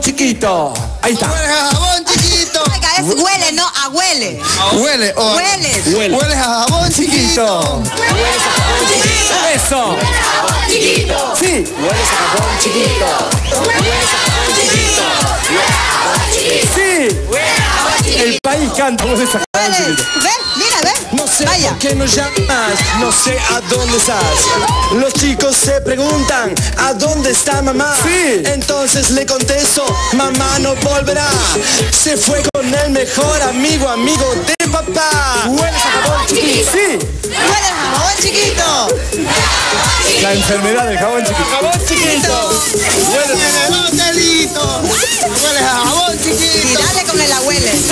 chiquito. Ahí está. Hueles a jabón chiquito. Oiga, es huele, no, a huele. Huele, o- Hueles. Huele. Hueles a jabón chiquito. Eso. Sí. Sí. El país canta como esa Huele. chiquito. ¿Ve? Mira, ve. No sé Vaya. por qué no llamas, no sé a dónde estás. Los chicos se preguntan, ¿a dónde está mamá? Sí. Entonces le contesto, mamá no volverá. Se fue con el mejor amigo, amigo de papá. Hueles a jabón chiquito. Sí. Huele a jabón chiquito. La enfermedad del jabón chiquito. Jabón chiquito. Hueles a hotelito. Hueles a jabón chiquito. Y dale con el abuele. Y